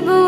Bible.